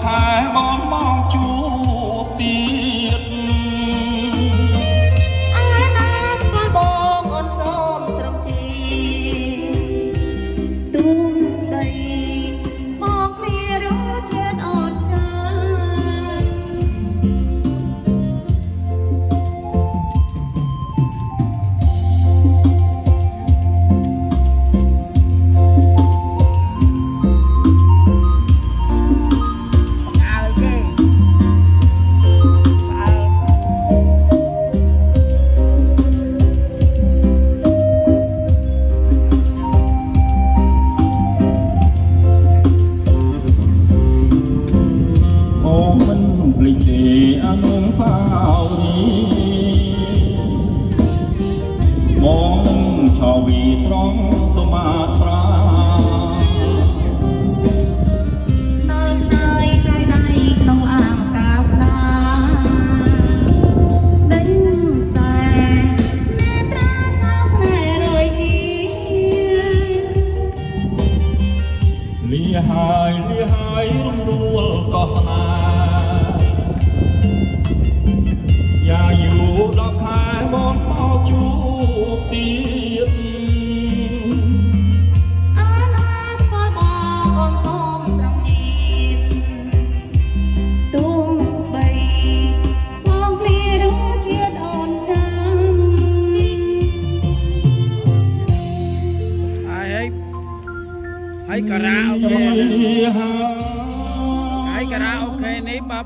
time.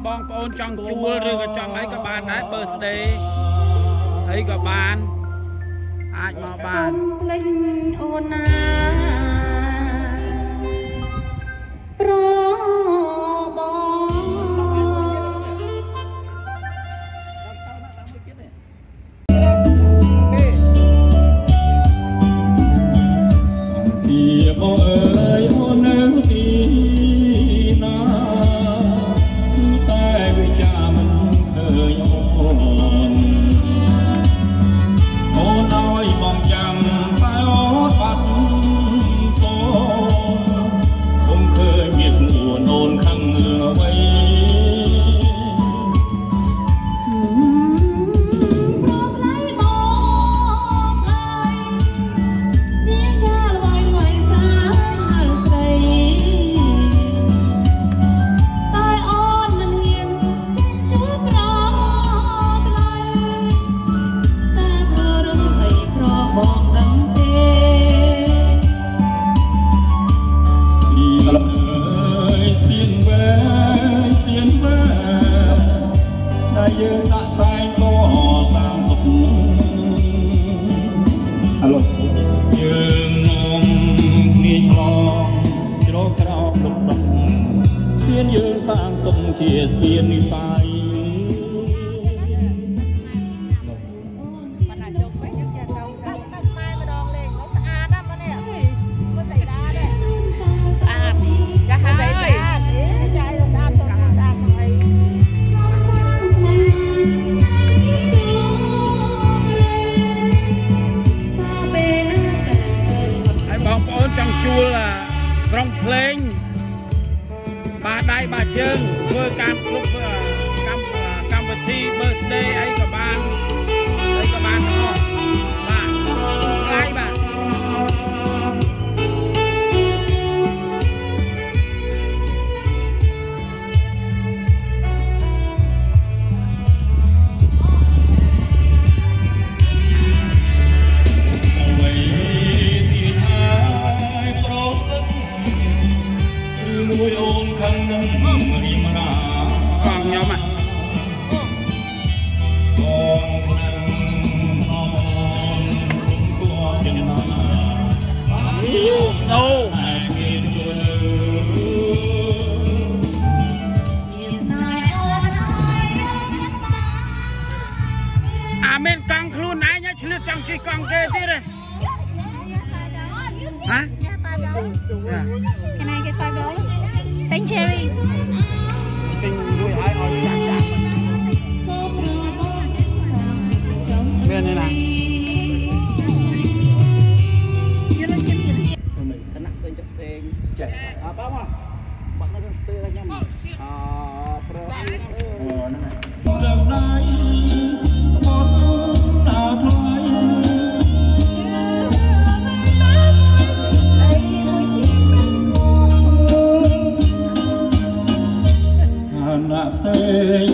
បងប្អូនចង់ជួលឬក៏ចង់អីក៏បានដែរ birthday អីក៏បាន អាចមកបានភ្លេចអូនណា ទុកសុខស្ពានយើងសាងទុកជាស្ពាននិស័យបងប្អូនចង់ជួលក្រុមភ្លេង បាទយើងធ្វើការគ្រប់កម្មកម្មវិធី birthday អី Can I get five dollars? Thank cherries. ទិញរួចហើយឲ្យចាក់ចាក់សូត្របងសាមចំមានទេណាយល់ចិត្តទៀតឋានៈផ្សេងចុះផ្សេងចេះអើបងមកបាក់នៅក្នុងស្ទើរខ្ញុំអប្រើអូហ្នឹងលើកដៃស្ប នៈ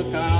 ពីកា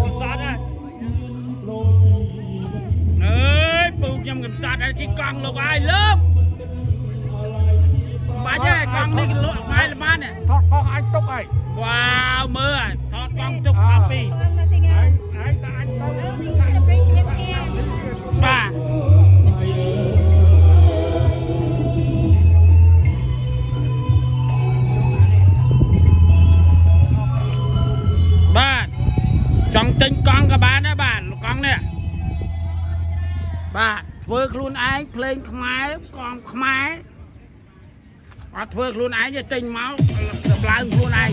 ក់ឯងតែសតហើយអើយពូខ្ញុំកំសត់ហើយជិះកង់លោកហើយលើកបាច់ហើយកង់នេះលក់ហើយល្បាននេះថតកងអាចទុកហើយវ៉ាវមើលហើយថតកង់ទុកកាពីហើយហើយតែអាចទៅបាទបាទ បាទធ្វើខ្លួនឯងភ្លេងខ្មែរកង់ខ្មែរអត់ធ្វើខ្លួនឯងទេទិញមកសម្លើងខ្លួនឯង